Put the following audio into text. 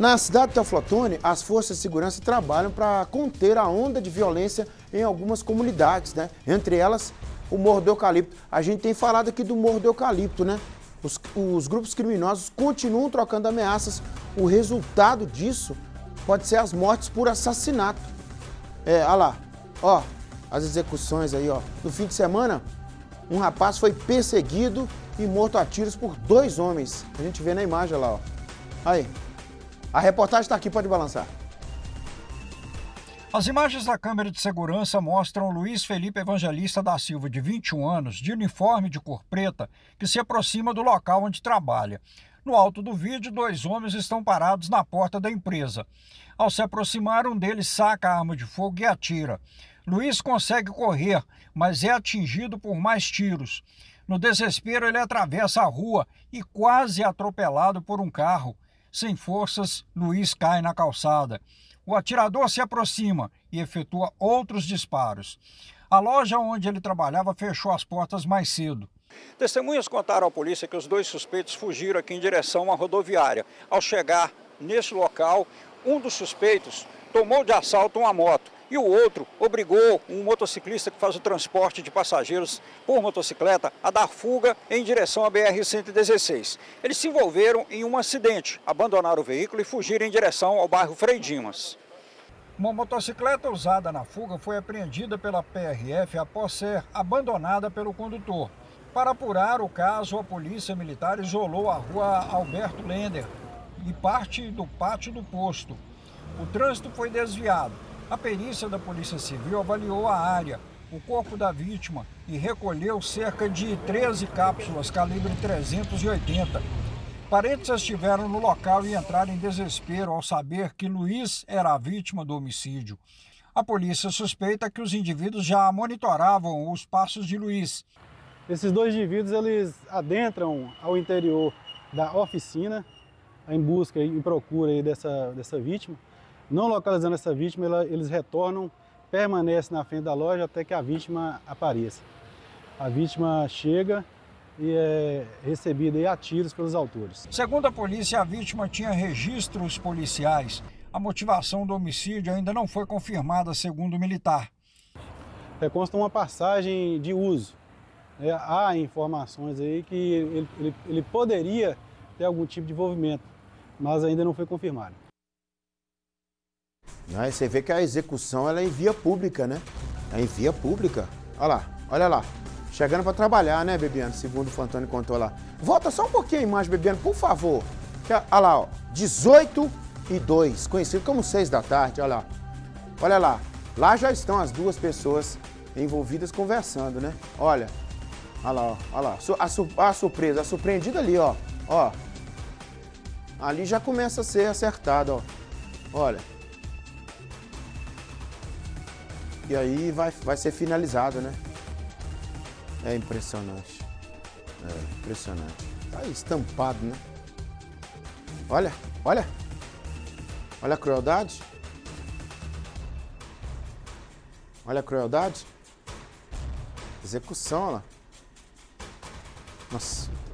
Na cidade de Teoflotone, as forças de segurança trabalham para conter a onda de violência em algumas comunidades, né? Entre elas, o Morro do Eucalipto. A gente tem falado aqui do Morro do Eucalipto, né? Os, os grupos criminosos continuam trocando ameaças. O resultado disso pode ser as mortes por assassinato. É, olha lá, ó, as execuções aí, ó. No fim de semana, um rapaz foi perseguido e morto a tiros por dois homens. A gente vê na imagem lá, ó. Aí. A reportagem está aqui, pode balançar. As imagens da câmera de segurança mostram Luiz Felipe Evangelista da Silva, de 21 anos, de uniforme de cor preta, que se aproxima do local onde trabalha. No alto do vídeo, dois homens estão parados na porta da empresa. Ao se aproximar, um deles saca a arma de fogo e atira. Luiz consegue correr, mas é atingido por mais tiros. No desespero, ele atravessa a rua e quase é atropelado por um carro. Sem forças, Luiz cai na calçada. O atirador se aproxima e efetua outros disparos. A loja onde ele trabalhava fechou as portas mais cedo. Testemunhas contaram à polícia que os dois suspeitos fugiram aqui em direção à rodoviária. Ao chegar nesse local, um dos suspeitos tomou de assalto uma moto e o outro obrigou um motociclista que faz o transporte de passageiros por motocicleta a dar fuga em direção à BR-116. Eles se envolveram em um acidente, abandonaram o veículo e fugiram em direção ao bairro Frei Dimas. Uma motocicleta usada na fuga foi apreendida pela PRF após ser abandonada pelo condutor. Para apurar o caso, a polícia militar isolou a rua Alberto Lender e parte do pátio do posto. O trânsito foi desviado a perícia da Polícia Civil avaliou a área, o corpo da vítima e recolheu cerca de 13 cápsulas calibre 380. Parentes estiveram no local e entraram em desespero ao saber que Luiz era a vítima do homicídio. A polícia suspeita que os indivíduos já monitoravam os passos de Luiz. Esses dois indivíduos eles adentram ao interior da oficina em busca e procura dessa, dessa vítima não localizando essa vítima, ela, eles retornam, permanecem na frente da loja até que a vítima apareça. A vítima chega e é recebida a tiros pelos autores. Segundo a polícia, a vítima tinha registros policiais. A motivação do homicídio ainda não foi confirmada, segundo o militar. É, consta uma passagem de uso. É, há informações aí que ele, ele, ele poderia ter algum tipo de envolvimento, mas ainda não foi confirmado. Aí você vê que a execução ela é em via pública, né? É em via pública. Olha lá, olha lá. Chegando para trabalhar, né, Bebiano? Segundo o Fantoni contou lá. Volta só um pouquinho a imagem, Bebiano, por favor. olha lá, ó. 18 e 2, conhecido como 6 da tarde, olha lá. Olha lá. Lá já estão as duas pessoas envolvidas conversando, né? Olha. Olha lá, ó. Olha lá. A, a surpresa, a surpreendida ali, ó. Ó. Ali já começa a ser acertado, ó. Olha. E aí vai, vai ser finalizado, né? É impressionante. É impressionante. Tá estampado, né? Olha, olha. Olha a crueldade. Olha a crueldade. Execução, olha lá. Nossa.